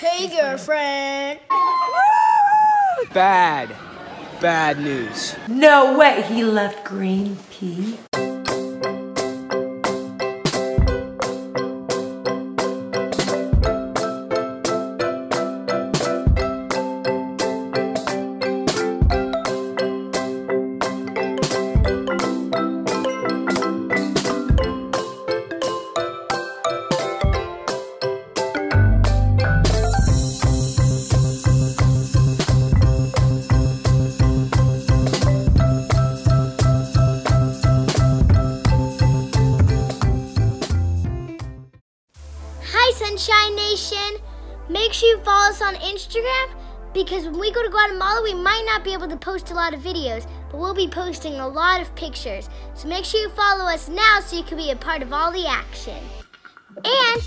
Hey, girlfriend. Bad, bad news. No way he left Green Pee. On Instagram because when we go to Guatemala, we might not be able to post a lot of videos, but we'll be posting a lot of pictures. So make sure you follow us now so you can be a part of all the action. And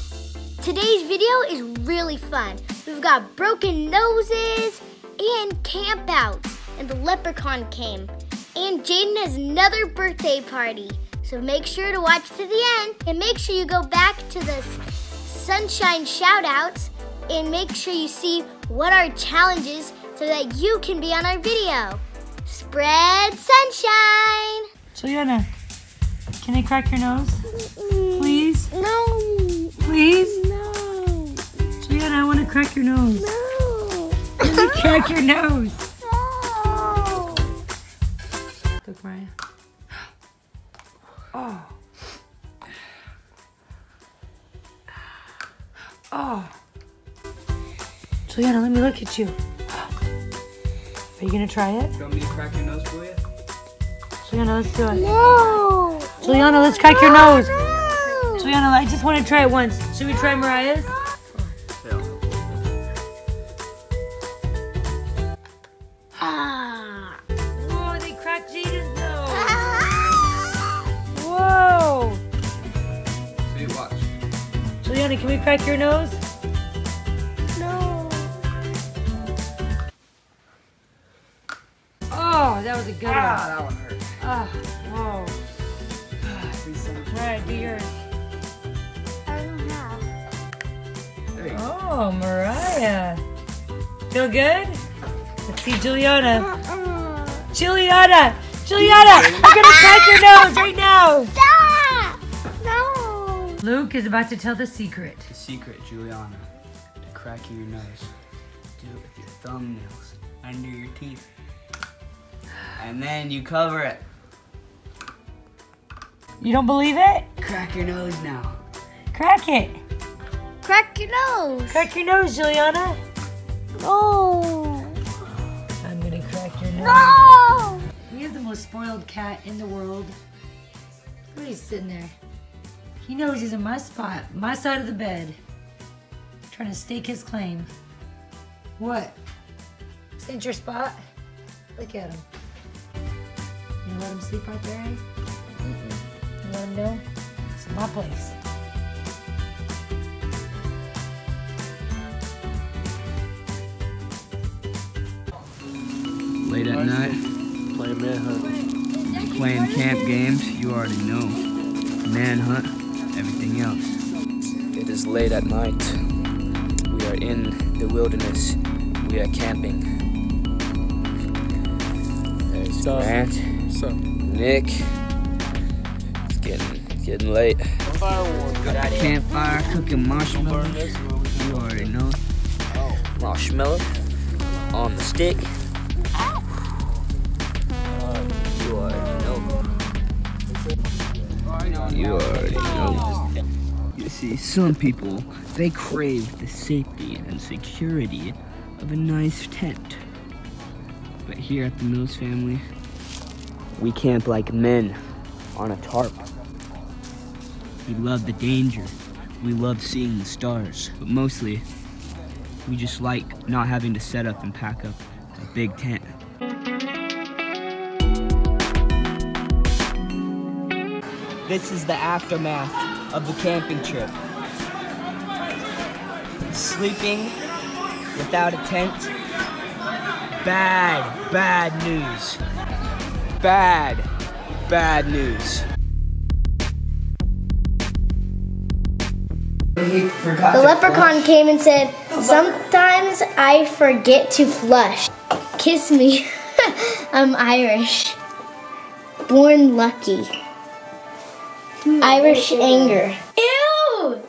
today's video is really fun. We've got broken noses and campouts, and the leprechaun came. And Jayden has another birthday party. So make sure to watch to the end and make sure you go back to the sunshine shoutouts and make sure you see what our challenge is so that you can be on our video. Spread sunshine! So, Juliana, can I crack your nose? Please? No, Please? no, Juliana, I want to crack your nose. no, Let me crack your nose. no. Look, Mariah. Oh. Oh. Juliana, let me look at you. Are you gonna try it? You want me to crack your nose for you? Juliana, let's do it. No! Juliana, let's crack your nose. No! Juliana, I just want to try it once. Should we try Mariah's? Ah. Whoa, they cracked Jayden's nose. Ah. Whoa. So you watch. Juliana, can we crack your nose? Was a good ah. one. that one hurt. Oh, whoa. All right, do yours. I don't have. You. Oh, Mariah. Feel good? Let's see Juliana. Uh-uh. Juliana! Juliana! I'm gonna crack your nose right now! Stop! No. Luke is about to tell the secret. The secret, Juliana, to cracking your nose. Do it with your thumbnails under your teeth. And then you cover it. You don't believe it? Crack your nose now. Crack it. Crack your nose. Crack your nose, Juliana. No. I'm gonna crack your nose. No. We have the most spoiled cat in the world. Look at he's sitting there. He knows he's in my spot, my side of the bed. Trying to stake his claim. What? This your spot? Look at him. You let him sleep right there, eh? You let him know? It's my place. Late at night, Playing manhunt. playing camp games, you already know. Manhunt, everything else. It is late at night. We are in the wilderness. We are camping. There's Stop. Grant, So, Nick. It's getting getting late. Campfire, cooking marshmallows. You already know. Marshmallow on the stick. You already know. You already know. You see, some people, they crave the safety and security of a nice tent. But here at the Mills family, we camp like men on a tarp. We love the danger. We love seeing the stars. But mostly, we just like not having to set up and pack up a big tent. This is the aftermath of the camping trip. Sleeping without a tent. Bad, bad news. Bad, bad news. The leprechaun came and said, Sometimes I forget to flush. Kiss me. I'm Irish. Born lucky. Irish anger. Ew!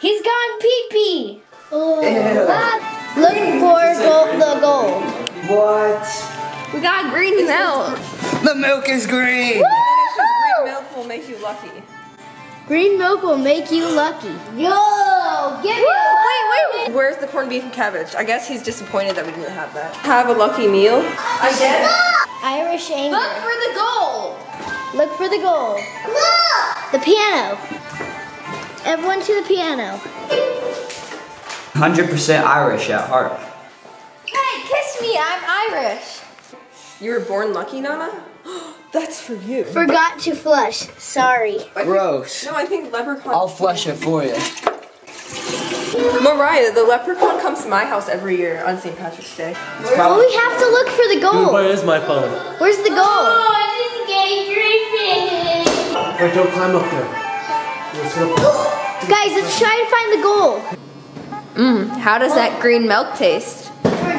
He's gone pee pee. Look for gold, the gold. What? We got green milk. The milk is green! Green milk will make you lucky. Green milk will make you lucky. Yo! Give me Wait, wait, wait. Where's the corned beef and cabbage? I guess he's disappointed that we didn't have that. Have a lucky meal. I guess. Irish anger. Look for the gold. Look for the gold. The piano. Everyone to the piano. 100% Irish at heart. Hey, kiss me. I'm Irish. You were born lucky, Nana? That's for you. Forgot to flush. Sorry. Gross. No, I think leprechaun. I'll flush it for you. Mariah, the leprechaun comes to my house every year on St. Patrick's Day. Oh, we have to look for the gold. Where is my phone? Where's the gold? Oh, I just get dripping. Wait, don't climb up there. Let's go. Guys, let's try to find the gold. Mmm, how does that green milk taste?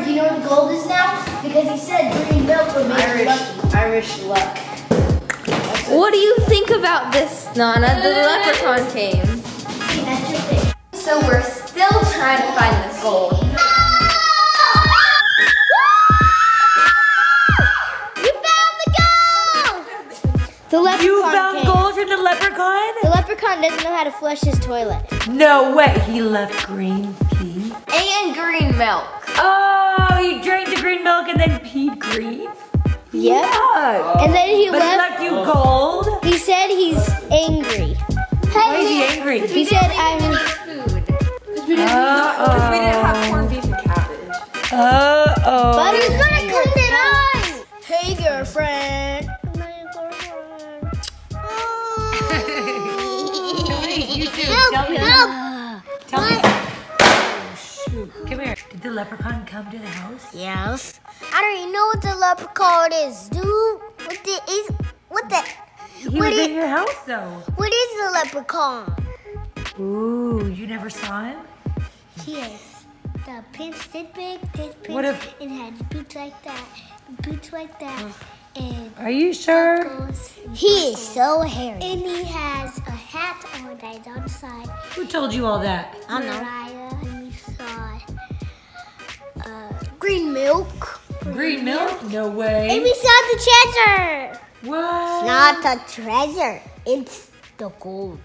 Trevor, do you know what the gold is now? Because he said green milk would make you lucky. Irish luck. What do you think about this, Nana? The leprechaun came. That's your thing. So we're still trying to find the gold. You found the gold! The leprechaun You found came. gold from the leprechaun? The leprechaun doesn't know how to flush his toilet. No way. He left green pee. And green milk. Oh, he drank the green milk and then peed green? Yep. Yuck. And then he But he left. left you gold? He said he's angry. Why is he angry? He said I'm. We didn't have corned beef and cabbage. Uh-oh. But he's gonna come tonight. Hey, girlfriend. You too. Help, Tell me. help. Tell me. The leprechaun come to the house? Yes. I don't even know what the leprechaun is, dude. What the is? What the? He What was is- in your house, though. What is the leprechaun? Ooh, you never saw him? Yes. The pants did big, did pants, What if- and had boots like that, boots like that, and Are you sure? He is so hairy. And he has a hat on that's on the side. Who told you all that? I know. Green milk. Green milk? No And way. we saw the treasure. What? Not the treasure. It's the gold.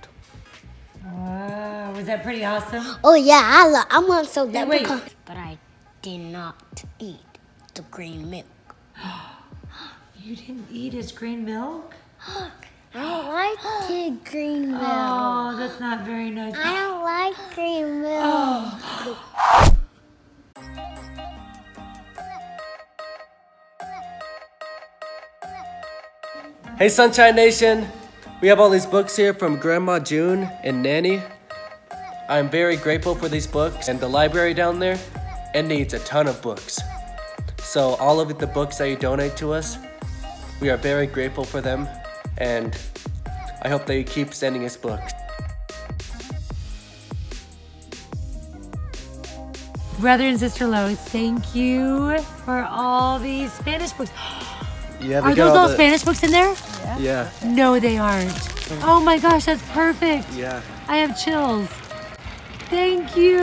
Wow, was that pretty awesome? Oh yeah, I love. I want some Hey, leprechaun. But I did not eat the green milk. You didn't eat his green milk? I don't like the green milk. Oh, that's not very nice. I don't like green milk. Oh. Hey, Sunshine Nation. We have all these books here from Grandma June and Nanny. I'm very grateful for these books, and the library down there, it needs a ton of books. So, all of the books that you donate to us, we are very grateful for them, and I hope that you keep sending us books. Brother and sister Lois, thank you for all these Spanish books. Yeah, Are those all Spanish books in there? Yeah, No, they aren't. Oh my gosh, that's perfect. yeah. I have chills. Thank you.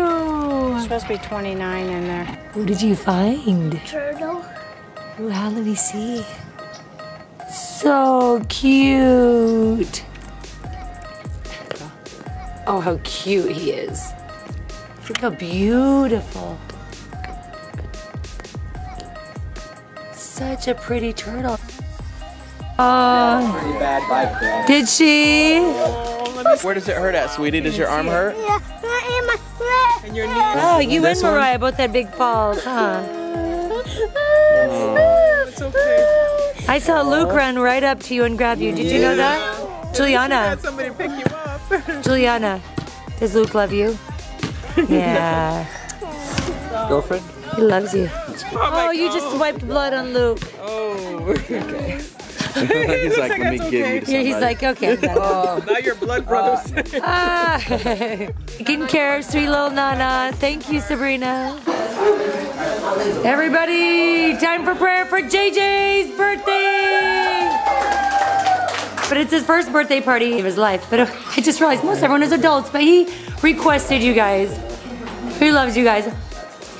supposed to be 29 in there. What did you find? Turtle. Ooh, how let me see. So cute. Oh, how cute he is. Look how beautiful. Such a pretty turtle. Oh, Pretty bad bike crash. did she? Where does it hurt at, sweetie? Does your arm hurt? Yeah, I am. And your knee? Oh, you and This one? Mariah both had big falls, huh? Oh. It's okay. I saw Luke run right up to you and grab you. Did you know that? Juliana. Had somebody pick you up. Juliana, does Luke love you? Yeah, Girlfriend? he loves you. Oh, oh you just wiped blood on Luke. Oh, okay. He's like, let me give you to Yeah, he's like, okay. I'm done. Now your blood brothers. Ah, taking care of sweet little Nana. Thank you, Sabrina. Everybody, time for prayer for JJ's birthday. But it's his first birthday party of his life. But uh, I just realized most everyone is adults, but he requested you guys. He loves you guys.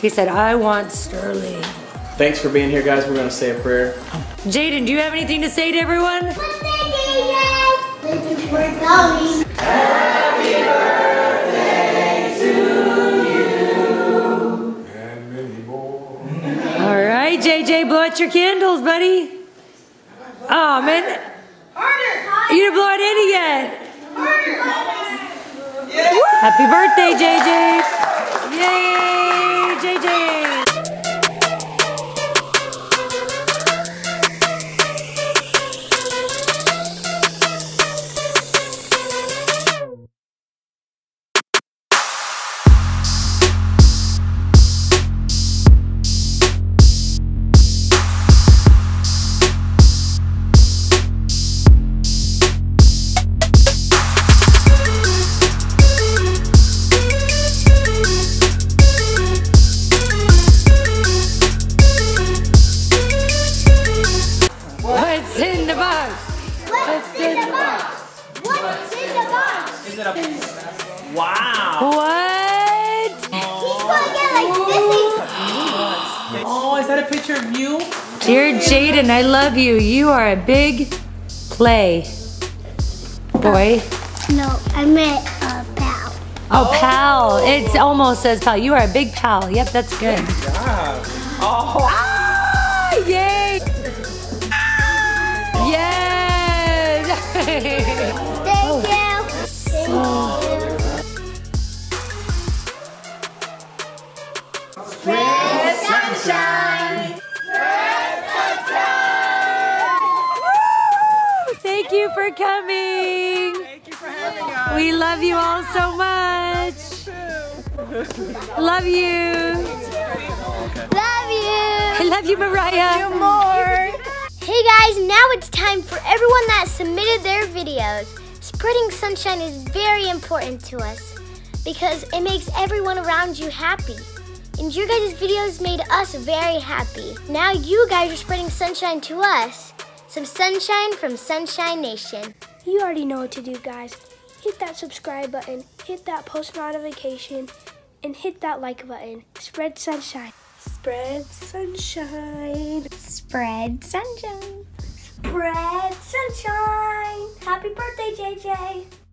He said, I want Sterling. Thanks for being here, guys. We're going to say a prayer. Jayden, do you have anything to say to everyone? Thank you for coming. All right, JJ, blow out your candles, buddy. Oh, man. You didn't blow out any yet. Happy birthday, JJ. Yay, JJ. Dear Jayden, I love you. You are a big play. Boy. No, I meant a pal. Oh, pal. It almost says pal. You are a big pal. Yep, that's good. Job. Oh. Ah, yay! Yes! for coming. Thank you for having us. We love you all so much. Love you. Love you. I love you, Mariah. more. Hey guys, now it's time for everyone that submitted their videos. Spreading sunshine is very important to us because it makes everyone around you happy. And your guys' videos made us very happy. Now you guys are spreading sunshine to us. Some sunshine from Sunshine Nation. You already know what to do, guys. Hit that subscribe button, hit that post notification, and hit that like button. Spread sunshine. Spread sunshine. Spread sunshine. Spread sunshine. Happy birthday, JJ.